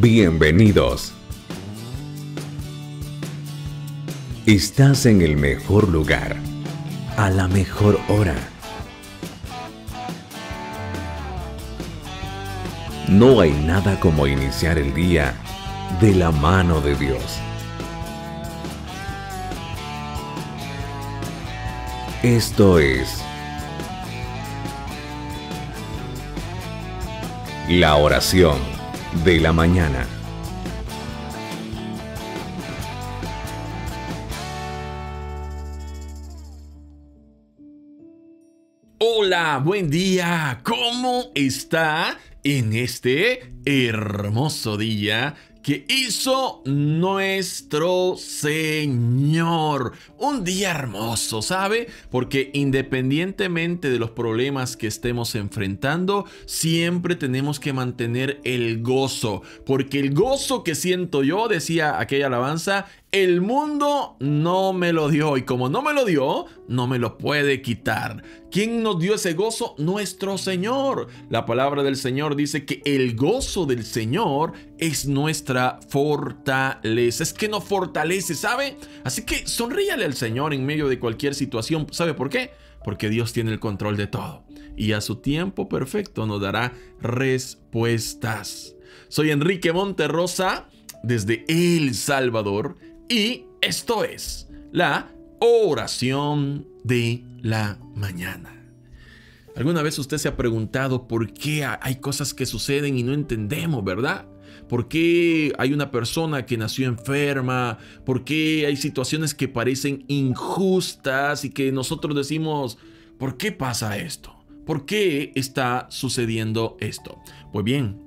Bienvenidos. Estás en el mejor lugar, a la mejor hora. No hay nada como iniciar el día de la mano de Dios. Esto es la oración de la mañana. Hola, buen día. ¿Cómo está en este hermoso día que hizo nuestro Señor. Un día hermoso, ¿sabe? Porque independientemente de los problemas que estemos enfrentando, siempre tenemos que mantener el gozo. Porque el gozo que siento yo, decía aquella alabanza, el mundo no me lo dio y como no me lo dio, no me lo puede quitar. ¿Quién nos dio ese gozo? Nuestro Señor. La palabra del Señor dice que el gozo del Señor es nuestra fortaleza. Es que nos fortalece, ¿sabe? Así que sonríale al Señor en medio de cualquier situación. ¿Sabe por qué? Porque Dios tiene el control de todo. Y a su tiempo perfecto nos dará respuestas. Soy Enrique Monterrosa desde El Salvador y esto es la oración de la mañana. ¿Alguna vez usted se ha preguntado por qué hay cosas que suceden y no entendemos, verdad? ¿Por qué hay una persona que nació enferma? ¿Por qué hay situaciones que parecen injustas y que nosotros decimos, ¿por qué pasa esto? ¿Por qué está sucediendo esto? Pues bien,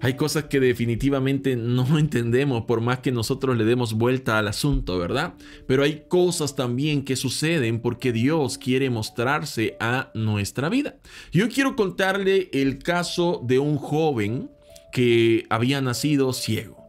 hay cosas que definitivamente no entendemos por más que nosotros le demos vuelta al asunto, ¿verdad? Pero hay cosas también que suceden porque Dios quiere mostrarse a nuestra vida. Yo quiero contarle el caso de un joven que había nacido ciego.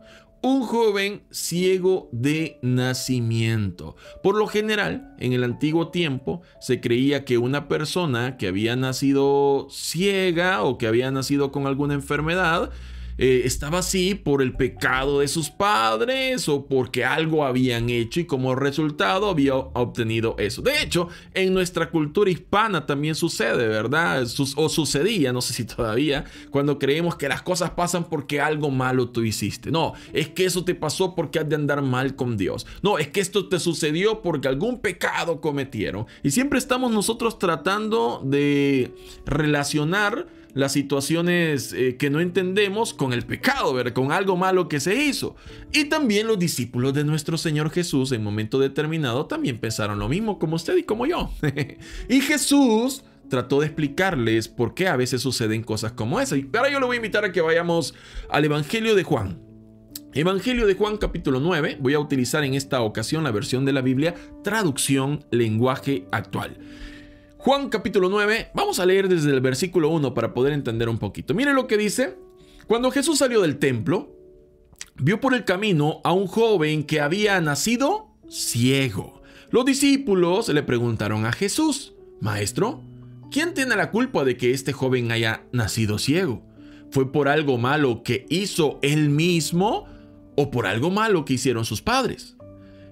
Un joven ciego de nacimiento. Por lo general, en el antiguo tiempo, se creía que una persona que había nacido ciega o que había nacido con alguna enfermedad, eh, estaba así por el pecado de sus padres o porque algo habían hecho y como resultado había obtenido eso. De hecho, en nuestra cultura hispana también sucede, ¿verdad? o sucedía, no sé si todavía, cuando creemos que las cosas pasan porque algo malo tú hiciste. No, es que eso te pasó porque has de andar mal con Dios. No, es que esto te sucedió porque algún pecado cometieron. Y siempre estamos nosotros tratando de relacionar las situaciones eh, que no entendemos con el pecado, ¿verdad? con algo malo que se hizo. Y también los discípulos de nuestro Señor Jesús en momento determinado también pensaron lo mismo como usted y como yo. y Jesús trató de explicarles por qué a veces suceden cosas como esa. Y ahora yo le voy a invitar a que vayamos al Evangelio de Juan. Evangelio de Juan capítulo 9, voy a utilizar en esta ocasión la versión de la Biblia, traducción lenguaje actual. Juan capítulo 9, vamos a leer desde el versículo 1 para poder entender un poquito. Mire lo que dice. Cuando Jesús salió del templo, vio por el camino a un joven que había nacido ciego. Los discípulos le preguntaron a Jesús, Maestro, ¿quién tiene la culpa de que este joven haya nacido ciego? ¿Fue por algo malo que hizo él mismo o por algo malo que hicieron sus padres?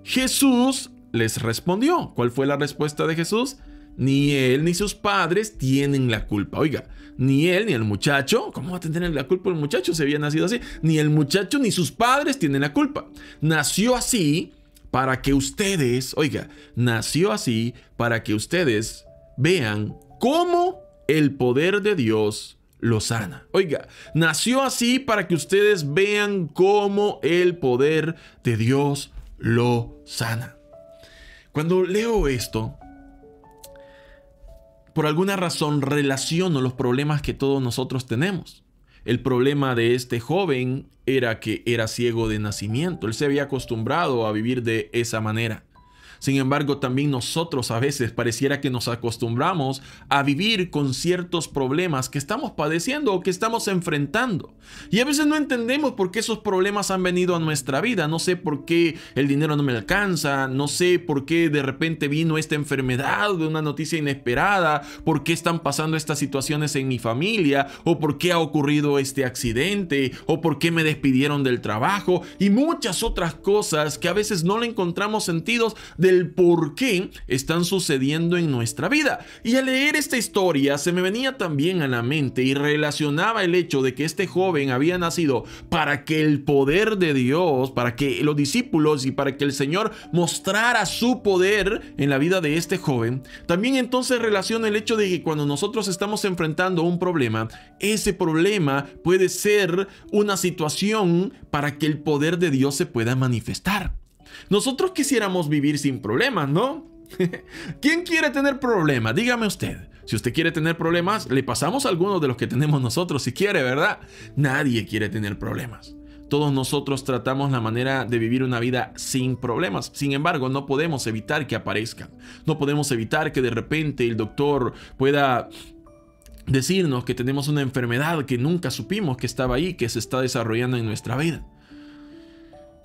Jesús les respondió. ¿Cuál fue la respuesta de Jesús? Ni él ni sus padres tienen la culpa. Oiga, ni él ni el muchacho, ¿cómo va a tener la culpa el muchacho si había nacido así? Ni el muchacho ni sus padres tienen la culpa. Nació así para que ustedes, oiga, nació así para que ustedes vean cómo el poder de Dios lo sana. Oiga, nació así para que ustedes vean cómo el poder de Dios lo sana. Cuando leo esto, por alguna razón relaciono los problemas que todos nosotros tenemos. El problema de este joven era que era ciego de nacimiento. Él se había acostumbrado a vivir de esa manera. Sin embargo, también nosotros a veces pareciera que nos acostumbramos a vivir con ciertos problemas que estamos padeciendo o que estamos enfrentando. Y a veces no entendemos por qué esos problemas han venido a nuestra vida. No sé por qué el dinero no me alcanza, no sé por qué de repente vino esta enfermedad de una noticia inesperada, por qué están pasando estas situaciones en mi familia, o por qué ha ocurrido este accidente, o por qué me despidieron del trabajo, y muchas otras cosas que a veces no le encontramos sentidos del por qué están sucediendo en nuestra vida. Y al leer esta historia se me venía también a la mente y relacionaba el hecho de que este joven había nacido para que el poder de Dios, para que los discípulos y para que el Señor mostrara su poder en la vida de este joven. También entonces relaciona el hecho de que cuando nosotros estamos enfrentando un problema, ese problema puede ser una situación para que el poder de Dios se pueda manifestar. Nosotros quisiéramos vivir sin problemas, ¿no? ¿Quién quiere tener problemas? Dígame usted. Si usted quiere tener problemas, le pasamos algunos de los que tenemos nosotros si quiere, ¿verdad? Nadie quiere tener problemas. Todos nosotros tratamos la manera de vivir una vida sin problemas. Sin embargo, no podemos evitar que aparezcan. No podemos evitar que de repente el doctor pueda decirnos que tenemos una enfermedad que nunca supimos que estaba ahí, que se está desarrollando en nuestra vida.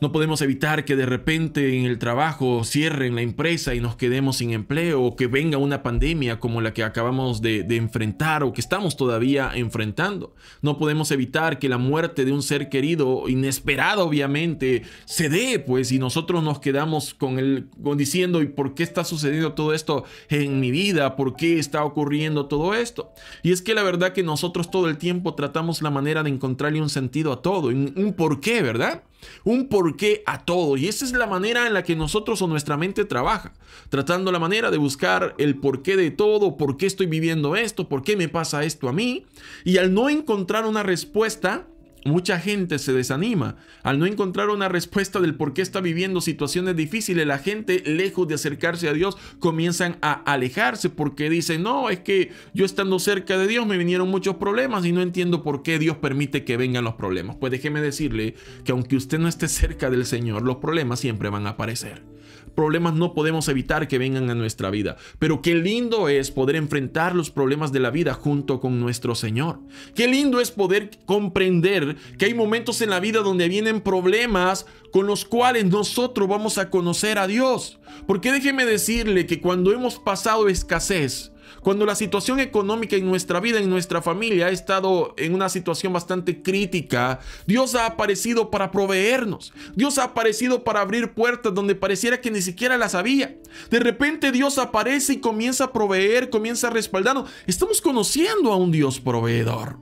No podemos evitar que de repente en el trabajo cierren la empresa y nos quedemos sin empleo o que venga una pandemia como la que acabamos de, enfrentar o que estamos todavía enfrentando. No podemos evitar que la muerte de un ser querido, inesperada obviamente, se dé, pues, y nosotros nos quedamos con el diciendo, ¿y por qué está sucediendo todo esto en mi vida? ¿Por qué está ocurriendo todo esto? Y es que la verdad que nosotros todo el tiempo tratamos la manera de encontrarle un sentido a todo, un por qué, ¿verdad? Un porqué a todo. Y esa es la manera en la que nosotros o nuestra mente trabaja, tratando la manera de buscar el porqué de todo, por qué estoy viviendo esto, por qué me pasa esto a mí. Y al no encontrar una respuesta, Mucha gente se desanima al no encontrar una respuesta del por qué está viviendo situaciones difíciles. La gente, lejos de acercarse a Dios, comienzan a alejarse porque dicen, no, es que yo estando cerca de Dios me vinieron muchos problemas y no entiendo por qué Dios permite que vengan los problemas. Pues déjeme decirle que aunque usted no esté cerca del Señor, los problemas siempre van a aparecer problemas no podemos evitar que vengan a nuestra vida. Pero qué lindo es poder enfrentar los problemas de la vida junto con nuestro Señor. Qué lindo es poder comprender que hay momentos en la vida donde vienen problemas con los cuales nosotros vamos a conocer a Dios. Porque déjeme decirle que cuando hemos pasado escasez, cuando la situación económica en nuestra vida, en nuestra familia ha estado en una situación bastante crítica, Dios ha aparecido para proveernos. Dios ha aparecido para abrir puertas donde pareciera que ni siquiera las había. De repente Dios aparece y comienza a proveer, comienza a respaldarnos. Estamos conociendo a un Dios proveedor.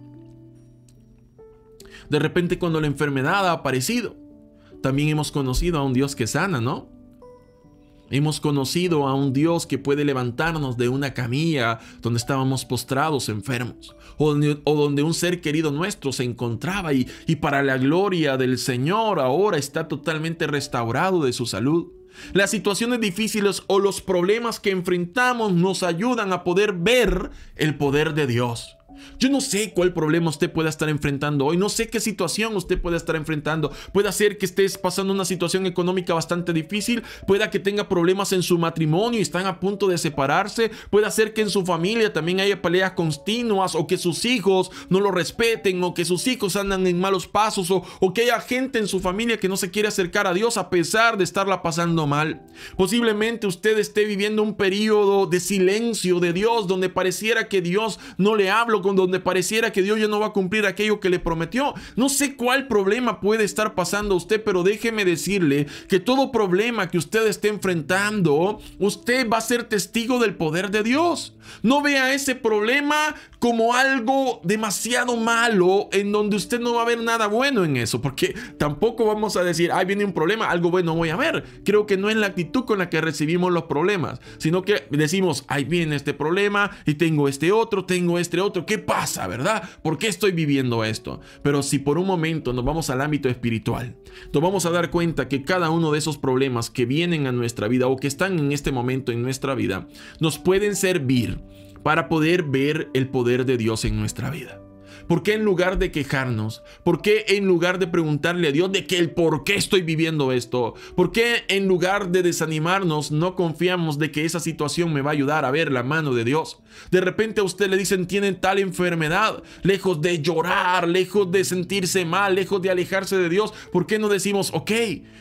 De repente cuando la enfermedad ha aparecido, también hemos conocido a un Dios que sana, ¿no? Hemos conocido a un Dios que puede levantarnos de una camilla donde estábamos postrados enfermos, o donde, un ser querido nuestro se encontraba y, para la gloria del Señor ahora está totalmente restaurado de su salud. Las situaciones difíciles o los problemas que enfrentamos nos ayudan a poder ver el poder de Dios. Yo no sé cuál problema usted pueda estar enfrentando hoy, no sé qué situación usted pueda estar enfrentando. Puede ser que estés pasando una situación económica bastante difícil, pueda que tenga problemas en su matrimonio y están a punto de separarse, puede ser que en su familia también haya peleas continuas o que sus hijos no lo respeten o que sus hijos andan en malos pasos o, que haya gente en su familia que no se quiere acercar a Dios a pesar de estarla pasando mal. Posiblemente usted esté viviendo un periodo de silencio de Dios donde pareciera que Dios no le habla con donde pareciera que Dios ya no va a cumplir aquello que le prometió. No sé cuál problema puede estar pasando a usted, pero déjeme decirle que todo problema que usted esté enfrentando, usted va a ser testigo del poder de Dios. No vea ese problema como algo demasiado malo en donde usted no va a ver nada bueno en eso, porque tampoco vamos a decir, ay, viene un problema, algo bueno voy a ver. Creo que no es la actitud con la que recibimos los problemas, sino que decimos, ahí viene este problema y tengo este otro, tengo este otro. ¿Qué pasa, verdad? ¿Por qué estoy viviendo esto? Pero si por un momento nos vamos al ámbito espiritual, nos vamos a dar cuenta que cada uno de esos problemas que vienen a nuestra vida o que están en este momento en nuestra vida, nos pueden servir para poder ver el poder de Dios en nuestra vida. ¿Por qué en lugar de quejarnos? ¿Por qué en lugar de preguntarle a Dios de que el por qué estoy viviendo esto? ¿Por qué en lugar de desanimarnos no confiamos de que esa situación me va a ayudar a ver la mano de Dios? De repente a usted le dicen tienen tal enfermedad, lejos de llorar, lejos de sentirse mal, lejos de alejarse de Dios, ¿por qué no decimos, ok,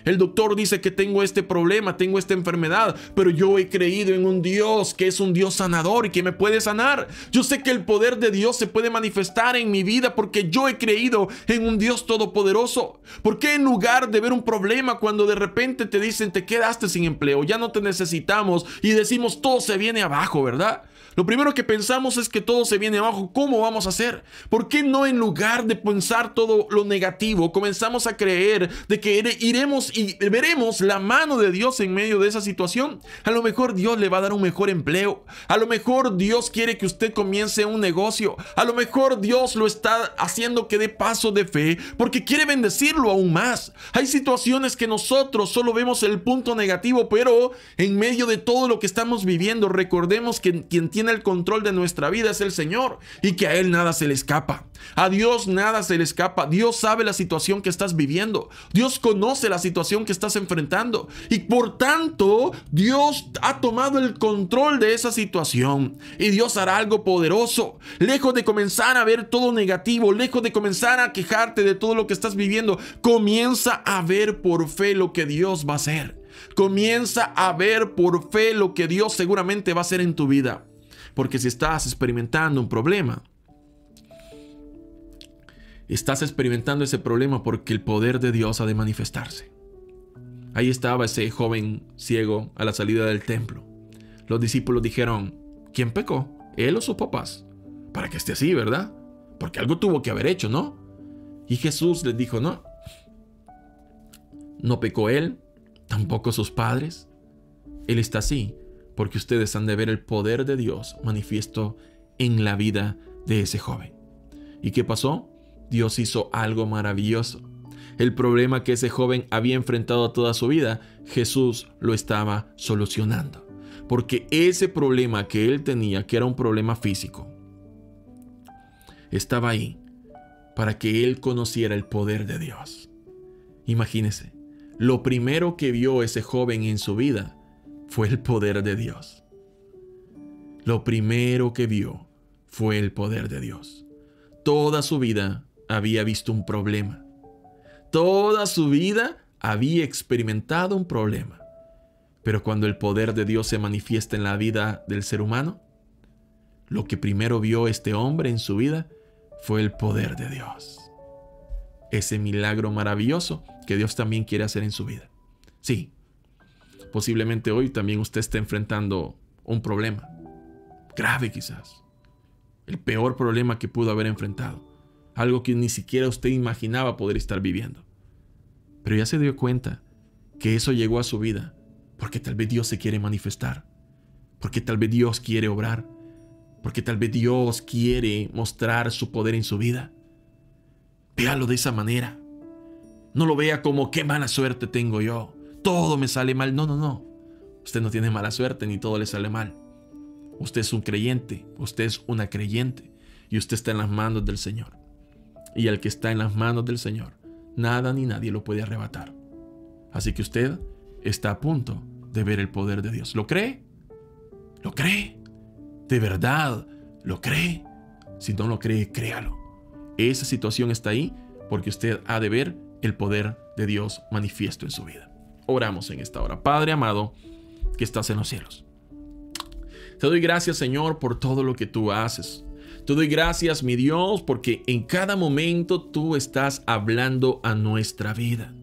el doctor dice que tengo este problema, tengo esta enfermedad, pero yo he creído en un Dios que es un Dios sanador y que me puede sanar? Yo sé que el poder de Dios se puede manifestar en mi vida porque yo he creído en un Dios todopoderoso. ¿Por qué en lugar de ver un problema cuando de repente te dicen te quedaste sin empleo, ya no te necesitamos y decimos todo se viene abajo, ¿verdad? Lo primero que pensamos es que todo se viene abajo. ¿Cómo vamos a hacer? ¿Por qué no en lugar de pensar todo lo negativo, comenzamos a creer de que iremos y veremos la mano de Dios en medio de esa situación? A lo mejor Dios le va a dar un mejor empleo. A lo mejor Dios quiere que usted comience un negocio. A lo mejor Dios lo está haciendo que dé paso de fe porque quiere bendecirlo aún más. Hay situaciones que nosotros solo vemos el punto negativo, pero en medio de todo lo que estamos viviendo, recordemos que quien tiene tiene el control de nuestra vida es el Señor y que a Él nada se le escapa. A Dios nada se le escapa. Dios sabe la situación que estás viviendo. Dios conoce la situación que estás enfrentando. Y por tanto, Dios ha tomado el control de esa situación. Y Dios hará algo poderoso. Lejos de comenzar a ver todo negativo, lejos de comenzar a quejarte de todo lo que estás viviendo, comienza a ver por fe lo que Dios va a hacer. Comienza a ver por fe lo que Dios seguramente va a hacer en tu vida. Porque si estás experimentando un problema, estás experimentando ese problema porque el poder de Dios ha de manifestarse. Ahí estaba ese joven ciego a la salida del templo. Los discípulos dijeron, ¿quién pecó? ¿Él o sus papás? Para que esté así, ¿verdad? Porque algo tuvo que haber hecho, ¿no? Y Jesús les dijo, no. No pecó él, tampoco sus padres. Él está así porque ustedes han de ver el poder de Dios manifiesto en la vida de ese joven. ¿Y qué pasó? Dios hizo algo maravilloso. El problema que ese joven había enfrentado toda su vida, Jesús lo estaba solucionando. Porque ese problema que él tenía, que era un problema físico, estaba ahí para que él conociera el poder de Dios. Imagínese, lo primero que vio ese joven en su vida fue el poder de Dios. Lo primero que vio fue el poder de Dios. Toda su vida había visto un problema. Toda su vida había experimentado un problema. Pero cuando el poder de Dios se manifiesta en la vida del ser humano, lo que primero vio este hombre en su vida fue el poder de Dios. Ese milagro maravilloso que Dios también quiere hacer en su vida. Sí, Posiblemente hoy también usted esté enfrentando un problema. Grave quizás. El peor problema que pudo haber enfrentado. Algo que ni siquiera usted imaginaba poder estar viviendo. Pero ya se dio cuenta que eso llegó a su vida porque tal vez Dios se quiere manifestar. Porque tal vez Dios quiere obrar. Porque tal vez Dios quiere mostrar su poder en su vida. Véalo de esa manera. No lo vea como qué mala suerte tengo yo todo me sale mal. No, no, no. Usted no tiene mala suerte ni todo le sale mal. Usted es un creyente, usted es una creyente y usted está en las manos del Señor. Y el que está en las manos del Señor, nada ni nadie lo puede arrebatar. Así que usted está a punto de ver el poder de Dios. ¿Lo cree? ¿Lo cree? ¿De verdad lo cree? Si no lo cree, créalo. Esa situación está ahí porque usted ha de ver el poder de Dios manifiesto en su vida. Oramos en esta hora. Padre amado, que estás en los cielos. Te doy gracias, Señor, por todo lo que tú haces. Te doy gracias, mi Dios, porque en cada momento tú estás hablando a nuestra vida.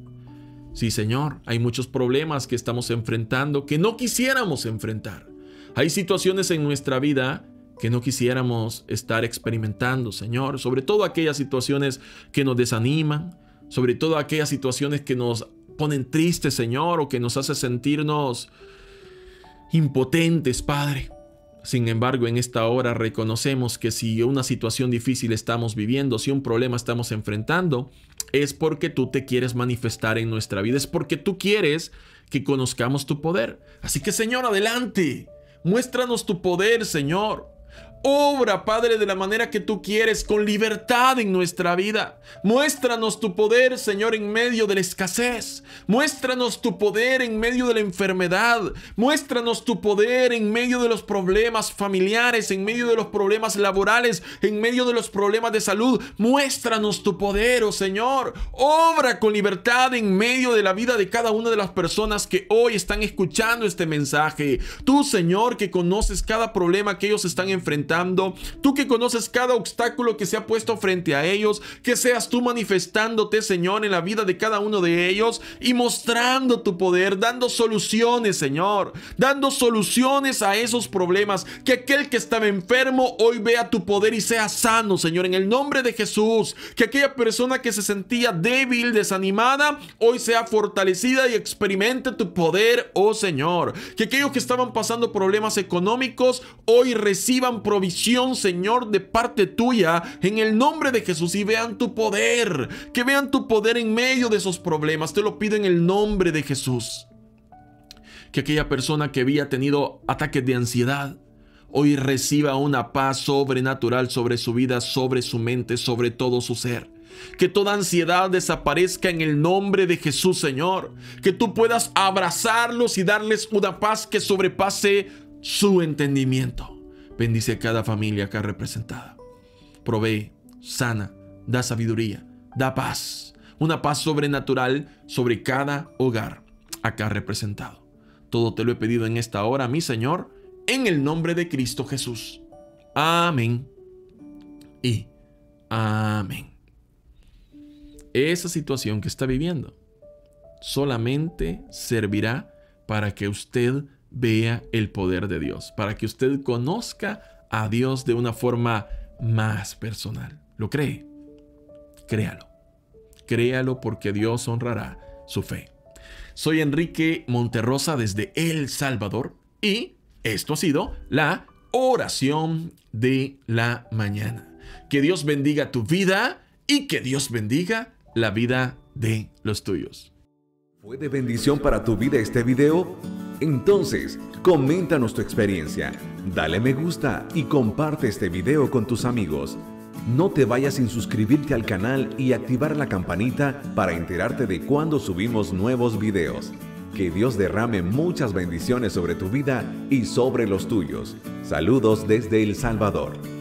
Sí, Señor, hay muchos problemas que estamos enfrentando que no quisiéramos enfrentar. Hay situaciones en nuestra vida que no quisiéramos estar experimentando, Señor, sobre todo aquellas situaciones que nos desaniman, sobre todo aquellas situaciones que nos ponen tristes, Señor, o que nos hace sentirnos impotentes, Padre. Sin embargo, en esta hora reconocemos que si una situación difícil estamos viviendo, si un problema estamos enfrentando, es porque tú te quieres manifestar en nuestra vida, es porque tú quieres que conozcamos tu poder. Así que, Señor, adelante, muéstranos tu poder, Señor. Obra, Padre, de la manera que tú quieres, con libertad en nuestra vida. Muéstranos tu poder, Señor, en medio de la escasez. Muéstranos tu poder en medio de la enfermedad. Muéstranos tu poder en medio de los problemas familiares, en medio de los problemas laborales, en medio de los problemas de salud. Muéstranos tu poder, oh Señor. Obra con libertad en medio de la vida de cada una de las personas que hoy están escuchando este mensaje. Tú, Señor, que conoces cada problema que ellos están enfrentando tú que conoces cada obstáculo que se ha puesto frente a ellos, que seas tú manifestándote, Señor, en la vida de cada uno de ellos y mostrando tu poder, dando soluciones, Señor, dando soluciones a esos problemas, que aquel que estaba enfermo hoy vea tu poder y sea sano, Señor, en el nombre de Jesús, que aquella persona que se sentía débil, desanimada, hoy sea fortalecida y experimente tu poder, oh Señor, que aquellos que estaban pasando problemas económicos, hoy reciban problemas visión Señor, de parte tuya, en el nombre de Jesús, y vean tu poder, que vean tu poder en medio de esos problemas. Te lo pido en el nombre de Jesús. Que aquella persona que había tenido ataques de ansiedad, hoy reciba una paz sobrenatural sobre su vida, sobre su mente, sobre todo su ser. Que toda ansiedad desaparezca en el nombre de Jesús, Señor. Que tú puedas abrazarlos y darles una paz que sobrepase su entendimiento. Bendice a cada familia acá representada. Provee, sana, da sabiduría, da paz. Una paz sobrenatural sobre cada hogar acá representado. Todo te lo he pedido en esta hora, mi Señor, en el nombre de Cristo Jesús. Amén. Y amén. Esa situación que está viviendo solamente servirá para que usted vea el poder de Dios, para que usted conozca a Dios de una forma más personal. ¿Lo cree? Créalo. Créalo porque Dios honrará su fe. Soy Enrique Monterrosa desde El Salvador y esto ha sido la oración de la mañana. Que Dios bendiga tu vida y que Dios bendiga la vida de los tuyos. ¿Fue de bendición para tu vida este video? Entonces, coméntanos tu experiencia, dale me gusta y comparte este video con tus amigos. No te vayas sin suscribirte al canal y activar la campanita para enterarte de cuando subimos nuevos videos. Que Dios derrame muchas bendiciones sobre tu vida y sobre los tuyos. Saludos desde El Salvador.